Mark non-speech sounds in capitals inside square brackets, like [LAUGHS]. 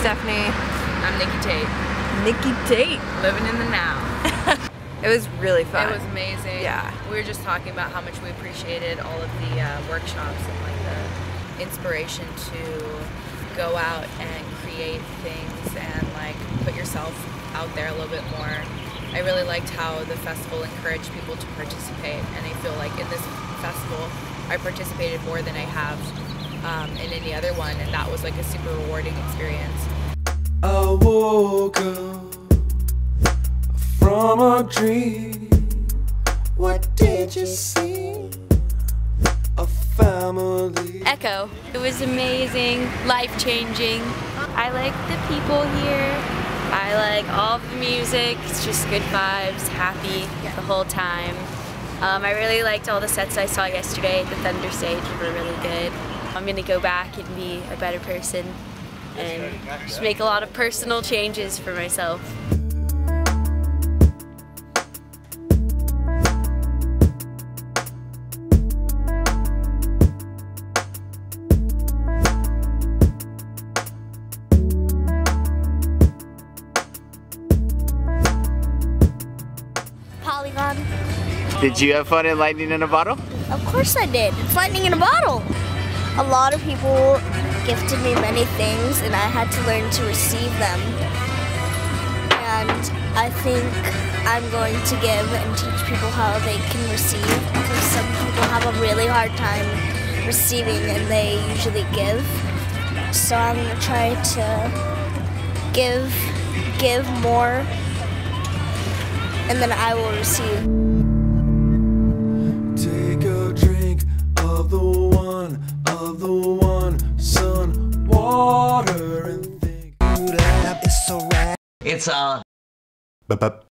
Stephanie. I'm Nikki Tate. Nikki Tate. Living in the now. [LAUGHS] it was really fun. It was amazing. Yeah. We were just talking about how much we appreciated all of the uh, workshops and like the inspiration to go out and create things and like put yourself out there a little bit more. I really liked how the festival encouraged people to participate and I feel like in this festival I participated more than I have um, in any other one and that was like a super rewarding experience. I woke up from a dream. What did you see? A family. Echo. It was amazing, life changing. I like the people here. I like all the music. It's just good vibes, happy the whole time. Um, I really liked all the sets I saw yesterday. The Thunder Stage were really good. I'm gonna go back and be a better person and just make a lot of personal changes for myself. Polygon. Did you have fun in Lightning in a Bottle? Of course I did. It's lightning in a bottle. A lot of people gifted me many things and I had to learn to receive them. And I think I'm going to give and teach people how they can receive because some people have a really hard time receiving and they usually give. So I'm going to try to give give more and then I will receive. One, of the one, sun, water, and think. It's a Bup, bup.